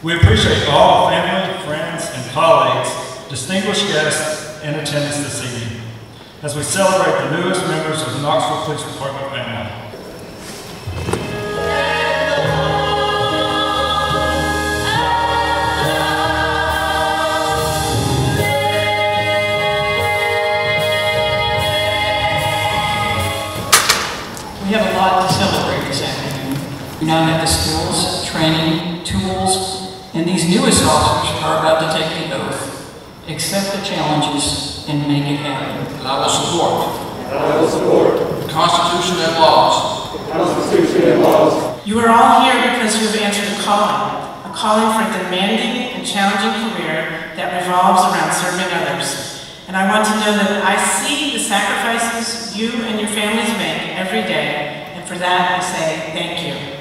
We appreciate all family, friends, and colleagues, distinguished guests in attendance this evening as we celebrate the newest members of the Knoxville Police Department family. We have a lot to celebrate this afternoon. We now have the skills, training, tools, and these newest officers are about to take the oath. Accept the challenges and make it happen. And I will support I will support the Constitution and laws the Constitution and laws You are all here because you have answered a calling, a calling for a demanding and challenging career that revolves around serving others. And I want to know that I see the sacrifices you and your families make every day, and for that I say thank you.